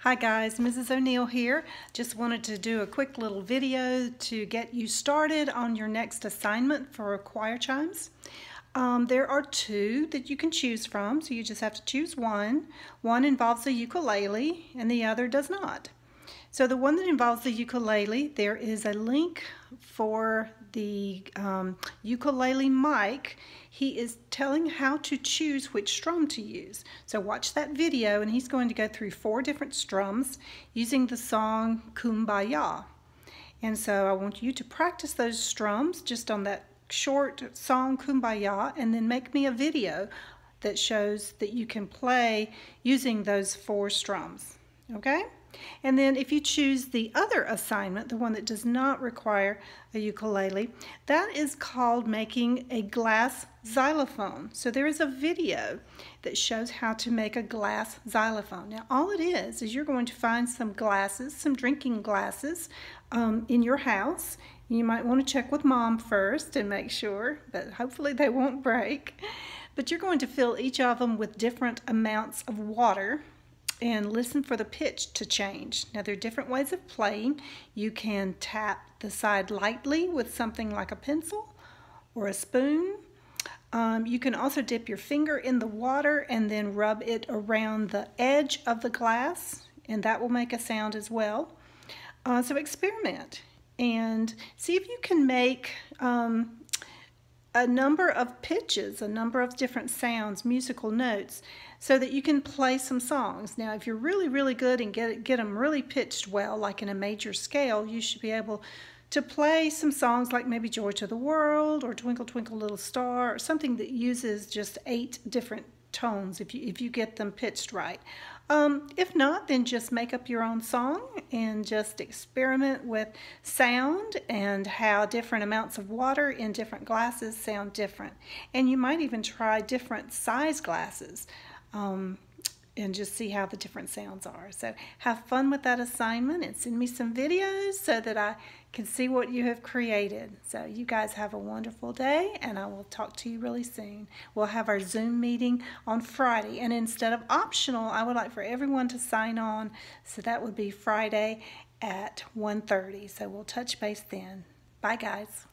Hi guys, Mrs. O'Neal here. Just wanted to do a quick little video to get you started on your next assignment for choir chimes. Um, there are two that you can choose from, so you just have to choose one. One involves a ukulele and the other does not. So the one that involves the ukulele, there is a link for the um, ukulele Mike, he is telling how to choose which strum to use. So watch that video and he's going to go through four different strums using the song Kumbaya. And so I want you to practice those strums just on that short song Kumbaya and then make me a video that shows that you can play using those four strums. Okay? And then if you choose the other assignment, the one that does not require a ukulele, that is called making a glass xylophone. So there is a video that shows how to make a glass xylophone. Now all it is, is you're going to find some glasses, some drinking glasses um, in your house. You might want to check with mom first and make sure, but hopefully they won't break. But you're going to fill each of them with different amounts of water and listen for the pitch to change. Now there are different ways of playing. You can tap the side lightly with something like a pencil or a spoon. Um, you can also dip your finger in the water and then rub it around the edge of the glass and that will make a sound as well. Uh, so experiment and see if you can make um, a number of pitches, a number of different sounds, musical notes, so that you can play some songs. Now, if you're really, really good and get, get them really pitched well, like in a major scale, you should be able to play some songs like maybe Joy to the World or Twinkle, Twinkle, Little Star, or something that uses just eight different tones if you, if you get them pitched right. Um, if not, then just make up your own song and just experiment with sound and how different amounts of water in different glasses sound different. And you might even try different size glasses. Um, and just see how the different sounds are. So have fun with that assignment and send me some videos so that I can see what you have created. So you guys have a wonderful day and I will talk to you really soon. We'll have our Zoom meeting on Friday and instead of optional, I would like for everyone to sign on. So that would be Friday at 1.30. So we'll touch base then. Bye guys.